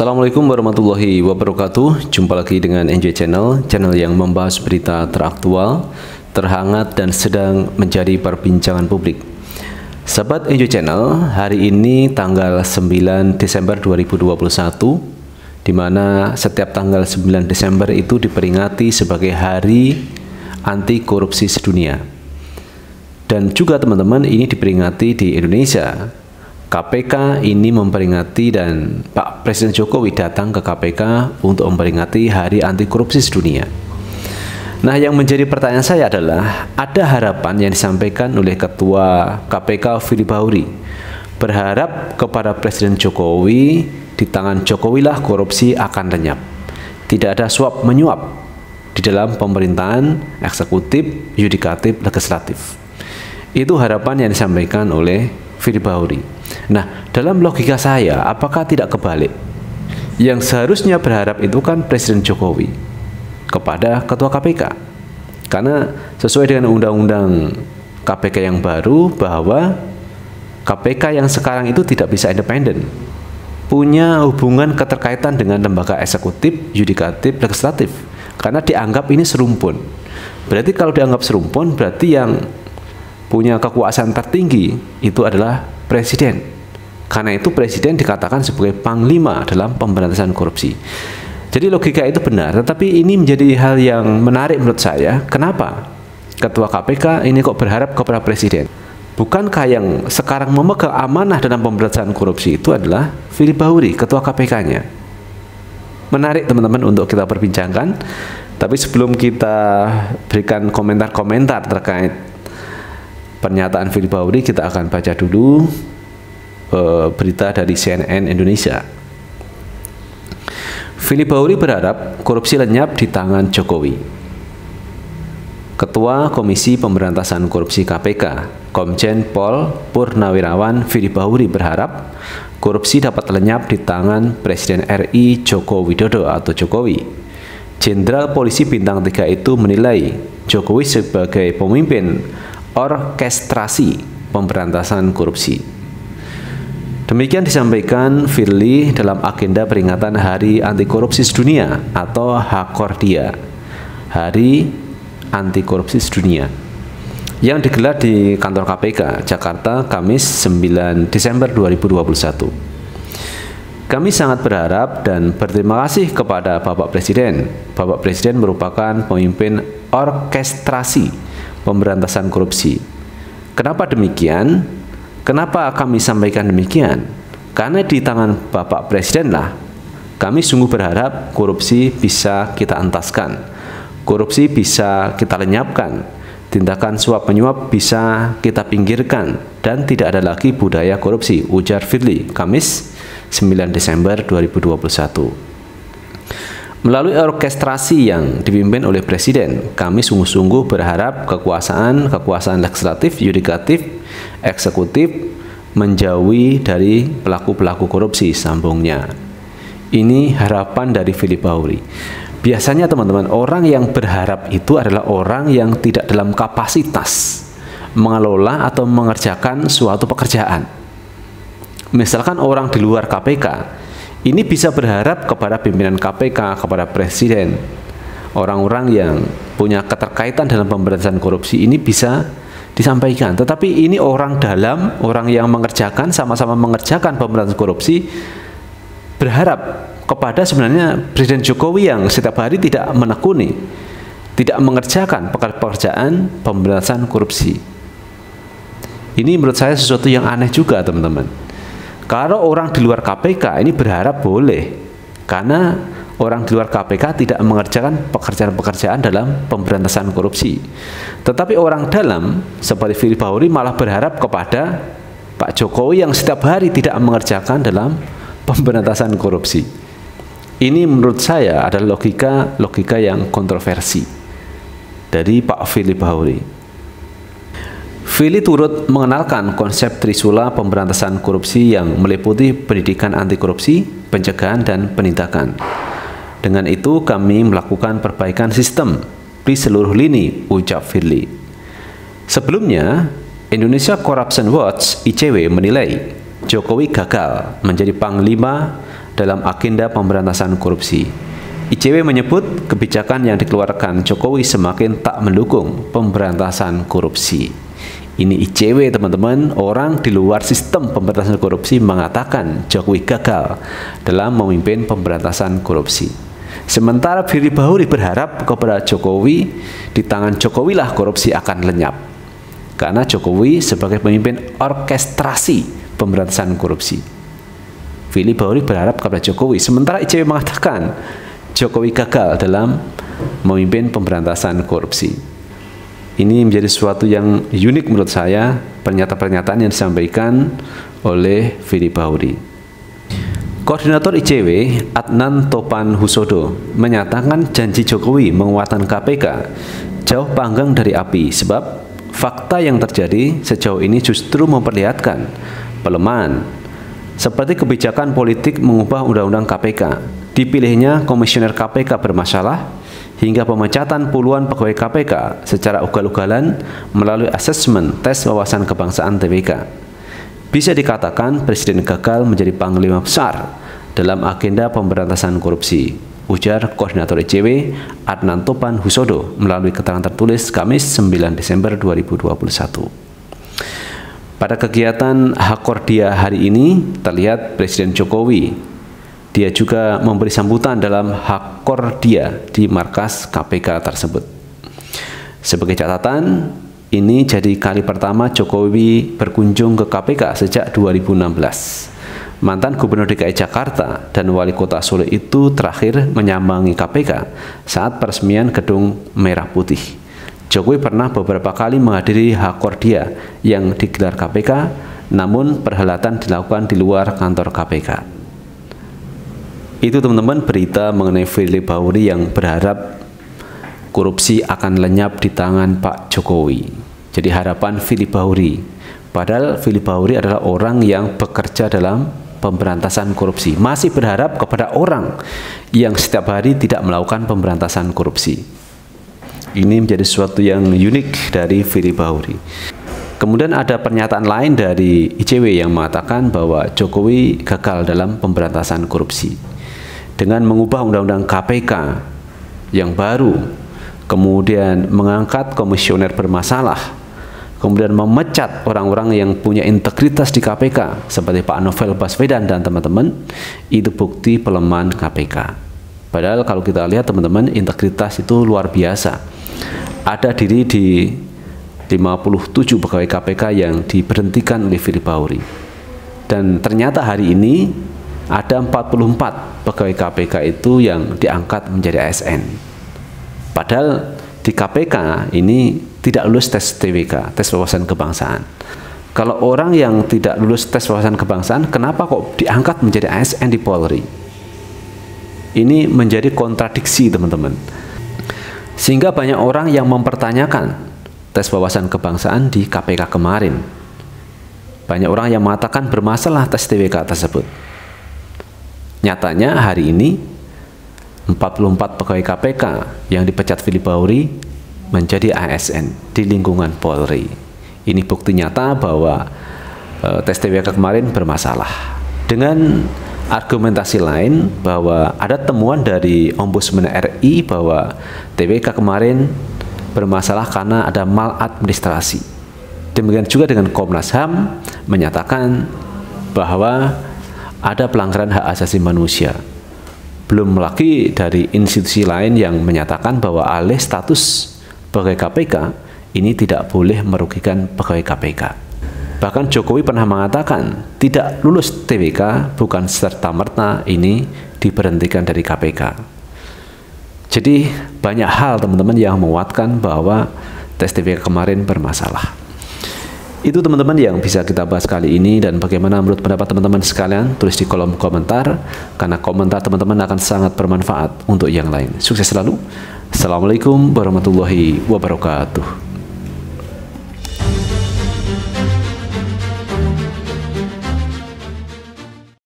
Assalamualaikum warahmatullahi wabarakatuh. Jumpa lagi dengan NJ Channel Channel yang membahas berita teraktual Terhangat dan sedang menjadi perbincangan publik. Sahabat NJ Channel Hari ini tanggal 9 Desember 2021 di mana setiap tanggal 9 Desember itu diperingati sebagai hari anti korupsi sedunia. Dan juga teman-teman ini diperingati di Indonesia KPK ini memperingati dan Pak Presiden Jokowi datang ke KPK untuk memperingati Hari Anti Korupsi Sedunia. Nah, yang menjadi pertanyaan saya adalah ada harapan yang disampaikan oleh Ketua KPK Fili Bahuri berharap kepada Presiden Jokowi di tangan Jokowi lah korupsi akan lenyap. Tidak ada suap menyuap di dalam pemerintahan eksekutif, yudikatif, legislatif. Itu harapan yang disampaikan oleh Firly Bahuri. Nah, dalam logika saya, apakah tidak kebalik? Yang seharusnya berharap itu kan Presiden Jokowi kepada Ketua KPK. Karena sesuai dengan undang-undang KPK yang baru bahwa KPK yang sekarang itu tidak bisa independen. Punya hubungan keterkaitan dengan lembaga eksekutif, yudikatif, legislatif. Karena dianggap ini serumpun. Berarti kalau dianggap serumpun, berarti yang punya kekuasaan tertinggi itu adalah presiden. Karena itu presiden dikatakan sebagai panglima dalam pemberantasan korupsi. Jadi logika itu benar, tetapi ini menjadi hal yang menarik menurut saya. Kenapa? Ketua KPK ini kok berharap kepada presiden? Bukankah yang sekarang memegang amanah dalam pemberantasan korupsi itu adalah Firly Bahuri, ketua KPK-nya? Menarik teman-teman untuk kita perbincangkan. Tapi sebelum kita berikan komentar-komentar terkait pernyataan Firly Bahuri kita akan baca dulu uh, berita dari CNN Indonesia. Firly Bahuri berharap korupsi lenyap di tangan Jokowi. Ketua Komisi Pemberantasan Korupsi KPK, Komjen Pol Purnawirawan Firly Bahuri berharap korupsi dapat lenyap di tangan Presiden RI Joko Widodo atau Jokowi. Jenderal Polisi Bintang 3 itu menilai Jokowi sebagai pemimpin orkestrasi pemberantasan korupsi. Demikian disampaikan Firly dalam agenda peringatan Hari Anti Korupsi Sedunia atau Hakordia, Hari Anti Korupsi Sedunia, yang digelar di kantor KPK Jakarta Kamis 9 Desember 2021. Kami sangat berharap dan berterima kasih kepada Bapak Presiden. Bapak Presiden merupakan pemimpin orkestrasi pemberantasan korupsi. Kenapa demikian? Kenapa kami sampaikan demikian? Karena di tangan Bapak Presiden lah kami sungguh berharap korupsi bisa kita entaskan. Korupsi bisa kita lenyapkan. Tindakan suap menyuap bisa kita pinggirkan dan tidak ada lagi budaya korupsi, ujar Firly Kamis 9 Desember 2021. Melalui orkestrasi yang dipimpin oleh Presiden, kami sungguh-sungguh berharap kekuasaan-kekuasaan legislatif, yudikatif, eksekutif menjauhi dari pelaku-pelaku korupsi sambungnya. Ini harapan dari Philip Bauri. Biasanya teman-teman, orang yang berharap itu adalah orang yang tidak dalam kapasitas mengelola atau mengerjakan suatu pekerjaan. Misalkan orang di luar KPK ini bisa berharap kepada pimpinan KPK, kepada presiden, orang-orang yang punya keterkaitan dalam pemberantasan korupsi ini bisa disampaikan. Tetapi ini orang dalam, orang yang mengerjakan sama-sama mengerjakan pemberantasan korupsi berharap kepada sebenarnya Presiden Jokowi yang setiap hari tidak menekuni, tidak mengerjakan pekerjaan pemberantasan korupsi. Ini menurut saya sesuatu yang aneh juga, teman-teman. Kalau orang di luar KPK ini berharap boleh, karena orang di luar KPK tidak mengerjakan pekerjaan-pekerjaan dalam pemberantasan korupsi. Tetapi orang dalam seperti Firly Bahuri malah berharap kepada Pak Jokowi yang setiap hari tidak mengerjakan dalam pemberantasan korupsi. Ini menurut saya adalah logika logika yang kontroversi dari Pak Firly Bahuri. Fili turut mengenalkan konsep Trisula pemberantasan korupsi yang meliputi pendidikan anti korupsi, pencegahan, dan penindakan. Dengan itu kami melakukan perbaikan sistem di seluruh lini, ucap Firly. Sebelumnya, Indonesia Corruption Watch ICW menilai Jokowi gagal menjadi panglima dalam agenda pemberantasan korupsi. ICW menyebut kebijakan yang dikeluarkan Jokowi semakin tak mendukung pemberantasan korupsi. Ini ICW teman-teman, orang di luar sistem pemberantasan korupsi mengatakan Jokowi gagal dalam memimpin pemberantasan korupsi. Sementara Firly Bahuri berharap kepada Jokowi, di tangan Jokowi lah korupsi akan lenyap. Karena Jokowi sebagai pemimpin orkestrasi pemberantasan korupsi. Firly Bahuri berharap kepada Jokowi, sementara ICW mengatakan Jokowi gagal dalam memimpin pemberantasan korupsi. Ini menjadi sesuatu yang unik menurut saya, pernyataan-pernyataan yang disampaikan oleh Firly Bahuri. Koordinator ICW Adnan Topan Husodo menyatakan janji Jokowi menguatkan KPK jauh panggang dari api sebab fakta yang terjadi sejauh ini justru memperlihatkan pelemahan seperti kebijakan politik mengubah undang-undang KPK dipilihnya komisioner KPK bermasalah hingga pemecatan puluhan pegawai KPK secara ugal-ugalan melalui asesmen tes wawasan kebangsaan TBK. Bisa dikatakan Presiden gagal menjadi panglima besar dalam agenda pemberantasan korupsi, ujar Koordinator ICW Adnan Topan Husodo melalui keterangan tertulis Kamis 9 Desember 2021. Pada kegiatan Hakordia hari ini terlihat Presiden Jokowi. Dia juga memberi sambutan dalam Hakordia di markas KPK tersebut. Sebagai catatan, ini jadi kali pertama Jokowi berkunjung ke KPK sejak 2016 mantan Gubernur DKI Jakarta dan Wali Kota Solo itu terakhir menyambangi KPK saat peresmian Gedung Merah Putih. Jokowi pernah beberapa kali menghadiri Hakordia yang digelar KPK, namun perhelatan dilakukan di luar kantor KPK. Itu teman-teman berita mengenai Firly Bahuri yang berharap korupsi akan lenyap di tangan Pak Jokowi. Jadi harapan Firly Bahuri. Padahal Firly Bahuri adalah orang yang bekerja dalam pemberantasan korupsi. Masih berharap kepada orang yang setiap hari tidak melakukan pemberantasan korupsi. Ini menjadi sesuatu yang unik dari Firly Bahuri. Kemudian ada pernyataan lain dari ICW yang mengatakan bahwa Jokowi gagal dalam pemberantasan korupsi. Dengan mengubah undang-undang KPK yang baru, kemudian mengangkat komisioner bermasalah, kemudian memecat orang-orang yang punya integritas di KPK seperti Pak Novel Baswedan dan teman-teman itu bukti pelemahan KPK padahal kalau kita lihat teman-teman integritas itu luar biasa. Ada diri di 57 pegawai KPK yang diberhentikan oleh Firly Bahuri. Dan ternyata hari ini ada 44 pegawai KPK itu yang diangkat menjadi ASN padahal di KPK ini tidak lulus tes TWK, tes wawasan kebangsaan. Kalau orang yang tidak lulus tes wawasan kebangsaan, kenapa kok diangkat menjadi ASN di Polri? Ini menjadi kontradiksi, teman-teman. Sehingga banyak orang yang mempertanyakan tes wawasan kebangsaan di KPK kemarin. Banyak orang yang mengatakan bermasalah tes TWK tersebut. Nyatanya hari ini 44 pegawai KPK yang dipecat Fili Bauri menjadi ASN di lingkungan Polri. Ini bukti nyata bahwa e, tes TWK kemarin bermasalah. Dengan argumentasi lain bahwa ada temuan dari Ombudsman RI bahwa TWK kemarin bermasalah karena ada maladministrasi. Demikian juga dengan Komnas HAM menyatakan bahwa ada pelanggaran hak asasi manusia. Belum lagi dari institusi lain yang menyatakan bahwa alih status pegawai KPK ini tidak boleh merugikan pegawai KPK. Bahkan Jokowi pernah mengatakan tidak lulus TWK bukan serta-merta ini diberhentikan dari KPK. Jadi banyak hal teman-teman yang menguatkan bahwa tes TWK kemarin bermasalah. Itu teman-teman yang bisa kita bahas kali ini dan bagaimana menurut pendapat teman-teman sekalian tulis di kolom komentar karena komentar teman-teman akan sangat bermanfaat untuk yang lain. Sukses selalu. Assalamualaikum warahmatullahi wabarakatuh.